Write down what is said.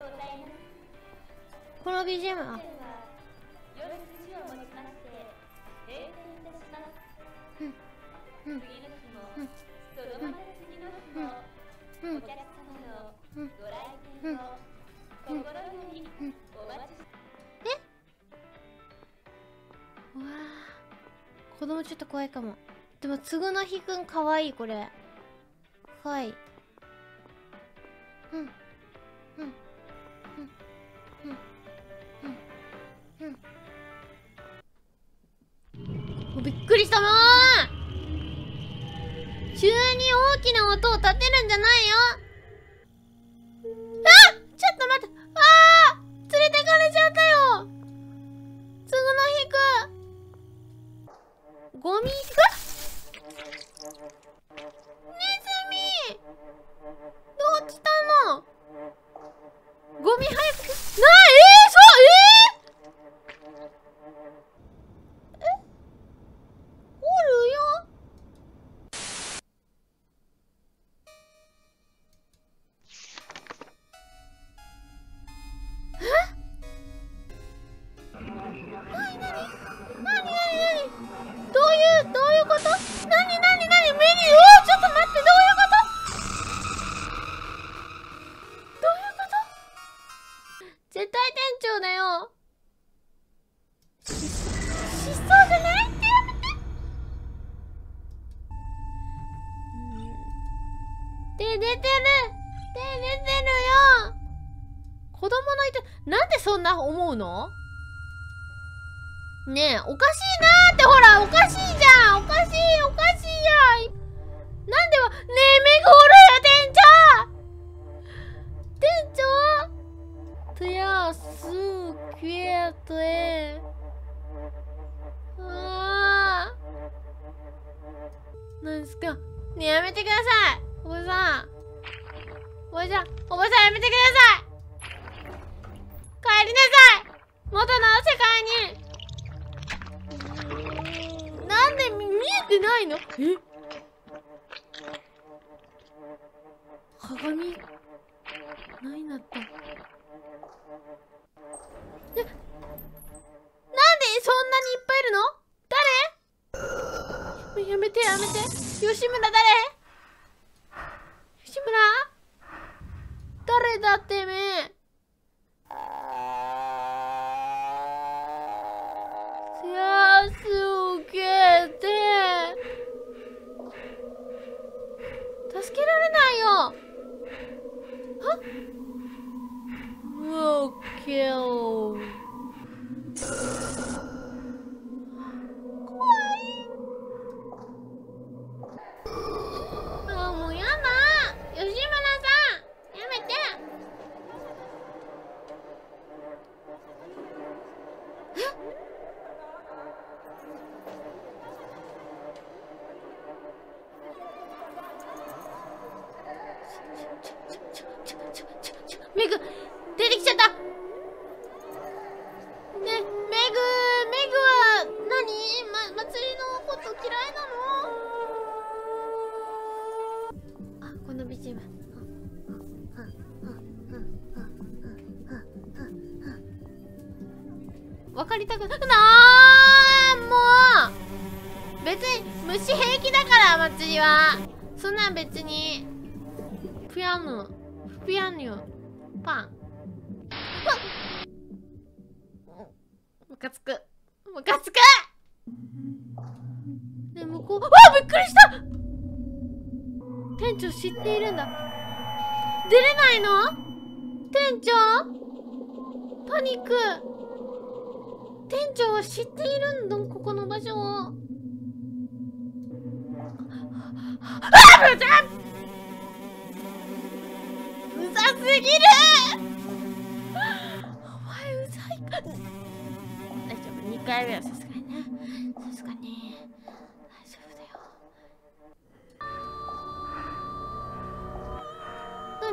この BGM は夜土を持ちまして閉店いますうん。うん。次の日もそのまま次の日もうん。うん。ご来店を心よりお待ちしてうわー子供ちょっと怖いかもでもつぐのひくん。かわいいこれはいうん。うん。びっくりしたな急に大きな音を立てるんじゃないよ。あちょっと待って。ああ連れてかれちゃったよ。つぐの引く。ゴミうわなになになになにどういうどういうこと？なになになにメニュー？おーちょっと待ってどういうこと？どういうこと？絶対店長だよ。し失踪じゃない？ってやめて。手出てる。手出てるよ。子供のいてなんでそんな思うの？ねえ、おかしいなーってほら、おかしいじゃん。おかしい、おかしいやん。なんでは、ねえ、目がおるよ、店長。店長とや、すー、くえとえ。あ。なんすか。ねえ、やめてください。おばさん。おばさん、おばさんやめてください。帰りなさい。元の世界に。見見えてないの？え？鏡？何なった。え？なんでそんなにいっぱいいるの？誰？やめてやめて。吉村誰？ケー怖い。あもうやだ吉村さんやめて。メグわかりたくななーもう。別に虫平気だから祭りは。そんなん別に。ピアノピアノパン。ムカつく。ムカつく。ね向こう。あびっくりした。店長知っているんだ。出れないの？店長？パニック。店長は知っているんだここの場所を。ああぶちゃうざすぎる。お前うざいか。大丈夫2回目はさすが